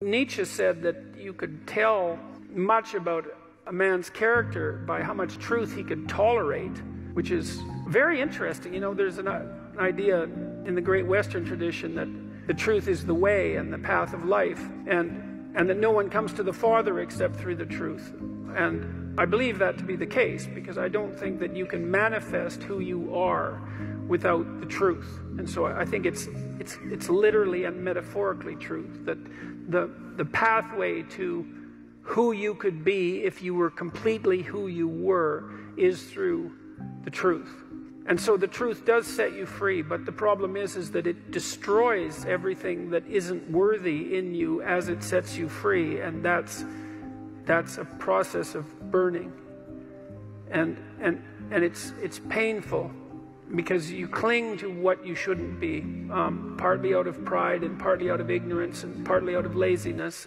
Nietzsche said that you could tell much about a man's character by how much truth he could tolerate, which is very interesting. You know, there's an, an idea in the great Western tradition that the truth is the way and the path of life, and, and that no one comes to the Father except through the truth. And I believe that to be the case because I don't think that you can manifest who you are without the truth. And so I think it's it's it's literally and metaphorically truth that the the pathway to who you could be if you were completely who you were is through the truth. And so the truth does set you free, but the problem is is that it destroys everything that isn't worthy in you as it sets you free, and that's that's a process of burning. And and and it's it's painful because you cling to what you shouldn't be, um, partly out of pride and partly out of ignorance and partly out of laziness.